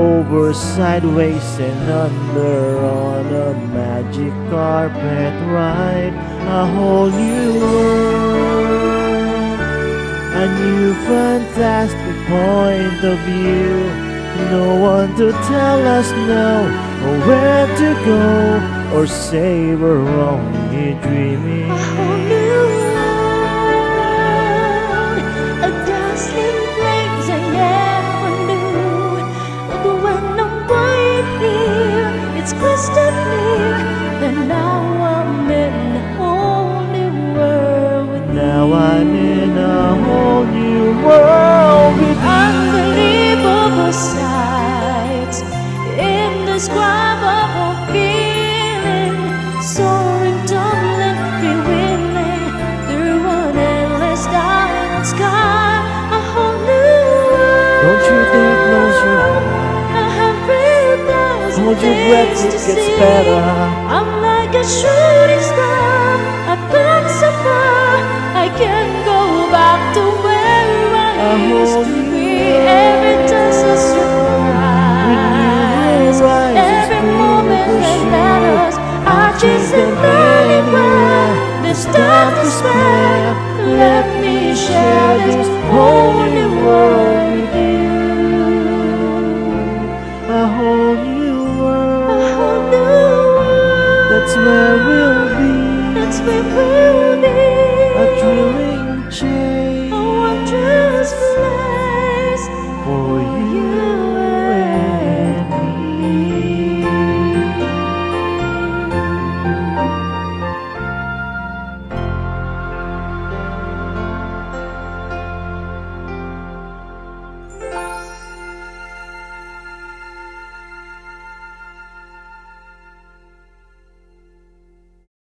Over, sideways, and under On a magic carpet ride. A whole new world A new fantastic point of view. No one to tell us now Or where to go Or say we're only dreaming crystal clear that now I'm in a whole new world with Now. I'm in a whole new world with Unbelievable sights, indescribable feeling, soaring, tumbling, freewheeling through an endless diamond sky. A whole new world. Don't you dare close your eyes I have realized Hold your breath, it gets better I'm like a shooting star. I've gone so far. I can't go back to where I A used to be. Every touch is surprise. With you, your eyes Every moment that matters. I just them am anywhere. stuff to spare. Let me share this whole new